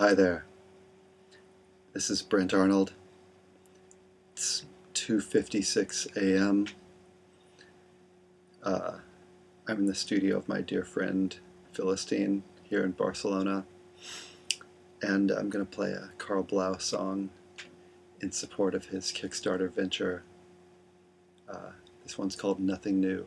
Hi there. This is Brent Arnold. It's 2:56 a.m. Uh, I'm in the studio of my dear friend Filastine here in Barcelona, and I'm going to play a Karl Blau song in support of his Kickstarter venture. Uh, this one's called Nothing New.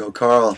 Go Karl!